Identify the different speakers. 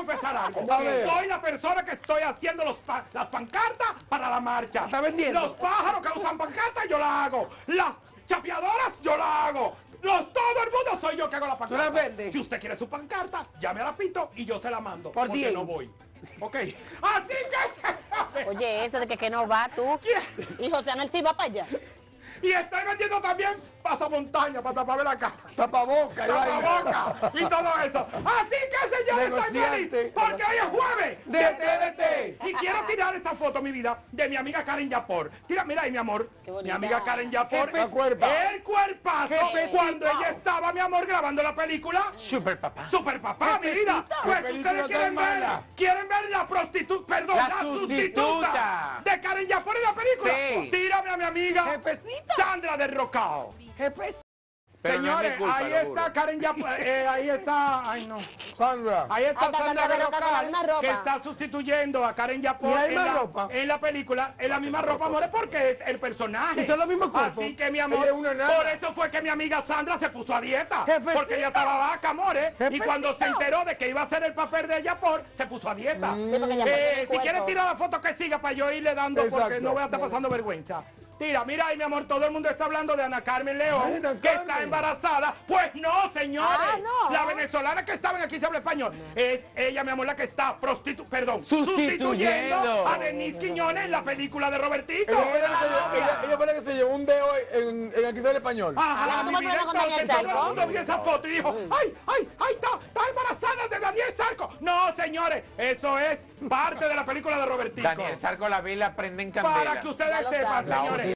Speaker 1: explicar algo.
Speaker 2: A ver.
Speaker 1: Soy la persona que estoy haciendo los pa- las pancartas para la marcha.
Speaker 2: ¿Está vendiendo?
Speaker 1: Los pájaros que usan pancartas, yo la hago. Las chapeadoras, yo la hago. Los, todo el mundo soy yo que hago la pancarta.
Speaker 2: las vendes?
Speaker 1: Si usted quiere su pancarta, llame a la Pito y yo se la mando.
Speaker 2: Por
Speaker 1: porque
Speaker 2: 10.
Speaker 1: no voy. Ok. Así que se...
Speaker 3: Oye, eso de que, que no va tú. Y José Anel sí va para allá.
Speaker 1: Y estoy vendiendo también pasamontaña para taparme la cara.
Speaker 2: Tapaboca.
Speaker 1: Tapaboca y todo eso. Así que señores, estoy feliz porque hoy es jueves
Speaker 2: De TVT.
Speaker 1: Y quiero tirar esta foto, mi vida, de mi amiga Karen Yapor. Tira, mira ahí, mi amor.
Speaker 3: Qué
Speaker 1: Mi amiga Karen Yapor. El cuerpazo.
Speaker 2: Qué
Speaker 1: Cuando ella estaba, mi amor, grabando la película.
Speaker 2: Super papá.
Speaker 1: Super papá, mi vida.
Speaker 2: Qué
Speaker 1: Pues ustedes quieren ver,
Speaker 2: mala.
Speaker 1: quieren ver la prostituta, perdón,
Speaker 2: La
Speaker 1: la,
Speaker 2: sustituta.
Speaker 1: sustituta de Karen Yapor en la película.
Speaker 2: Sí.
Speaker 1: Tírame a mi amiga
Speaker 2: Jefecita.
Speaker 1: Sandra de Rocao.
Speaker 4: No es
Speaker 1: Señores,
Speaker 4: culpa,
Speaker 1: ahí
Speaker 4: lo
Speaker 1: está. Karen Yapor, eh, ahí está, ay no.
Speaker 2: Sandra.
Speaker 1: Ahí está
Speaker 3: Anda,
Speaker 1: Sandra Berrocal, que está sustituyendo a Karen Yapor
Speaker 2: ¿Y la
Speaker 1: en
Speaker 2: misma
Speaker 1: la,
Speaker 2: ropa?
Speaker 1: en la película, en la misma ropa, amores, porque es el personaje.
Speaker 2: ¿Y son los mismos cuerpos?
Speaker 1: Así que, mi amor,
Speaker 2: es
Speaker 1: por eso fue que mi amiga Sandra se puso a dieta.
Speaker 2: Jefecita.
Speaker 1: Porque ella estaba vaca, amores, y cuando se enteró de que iba a ser el papel de Yapor, se puso a dieta.
Speaker 3: Sí,
Speaker 1: Eh,
Speaker 3: el
Speaker 1: si
Speaker 3: cuerpo.
Speaker 1: quieres tirar la foto que siga para yo irle dando, porque no voy a estar pasando vergüenza. Tira, mira ahí, mi amor, todo el mundo está hablando de Ana Carmen León,
Speaker 2: Ay, Ana
Speaker 1: que está embarazada. Pues no, señores.
Speaker 3: Ah, no.
Speaker 1: La venezolana que estaba en aquí se habla español. Es ella, mi amor, la que está prostitu perdón,
Speaker 2: Sustituyendo.
Speaker 1: a Denise Quiñones en la película de Robertito.
Speaker 5: Ella fue la que se llevó- ella- ella fue la que se llevó un dedo en, en aquí se habla español.
Speaker 1: Ajá,
Speaker 3: tuvo
Speaker 1: mi vida, entonces todo el mundo vio esa foto y dijo, ay, ay, ay, está, está embarazada de Daniel Sarco. No, señores, eso es parte de la película de Robertico.
Speaker 4: Daniel Sarco la vi la prende en candela.
Speaker 1: Para que ustedes sepan, señores.